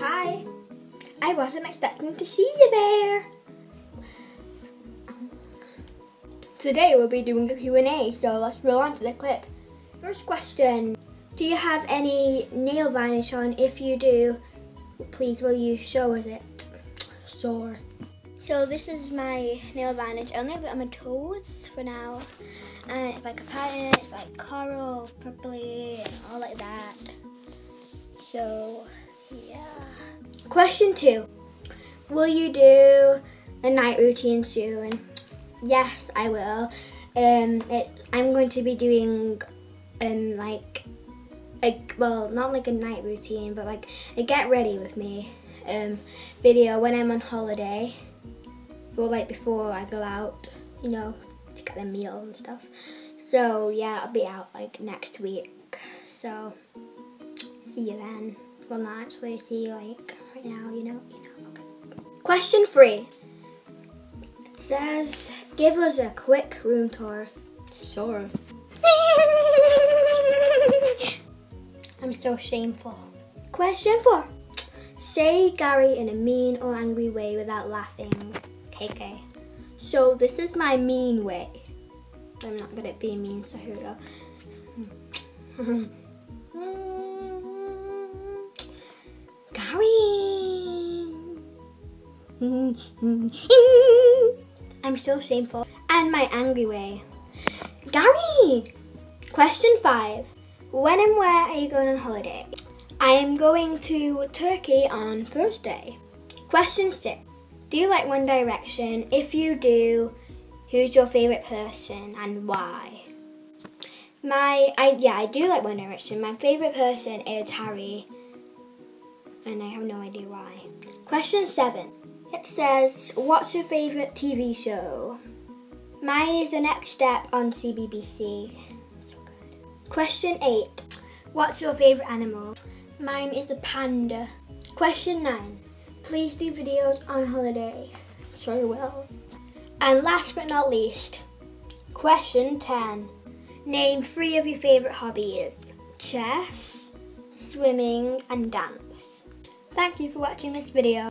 I wasn't expecting to see you there. Today we'll be doing a Q&A, so let's roll on to the clip. First question, do you have any nail varnish on? If you do, please will you show us it? Sore. So this is my nail varnish. I only have it on my toes for now. And it's like a pattern, it's like coral, purpley, and all like that. So. Question two. Will you do a night routine soon? Yes, I will. Um, it, I'm going to be doing um like like well not like a night routine but like a get ready with me um video when I'm on holiday or like before I go out you know to get a meal and stuff so yeah I'll be out like next week so see you then well not actually see you like right now you know you know okay question three it says give us a quick room tour Sure. I'm so shameful. Question four. Say Gary in a mean or angry way without laughing. KK. So this is my mean way. I'm not good at being mean, so here we go. Hmm. Hmm. Gary. I'm still shameful. And my angry way. Gary! Question five. When and where are you going on holiday? I am going to Turkey on Thursday. Question six. Do you like One Direction? If you do, who's your favourite person and why? My, I yeah, I do like One Direction. My favourite person is Harry, and I have no idea why. Question seven. It says, "What's your favourite TV show?" Mine is the next step on CBBC. So. Question 8. What's your favourite animal? Mine is a panda. Question 9. Please do videos on holiday. So will. And last but not least, question 10. Name three of your favourite hobbies. Chess, swimming and dance. Thank you for watching this video.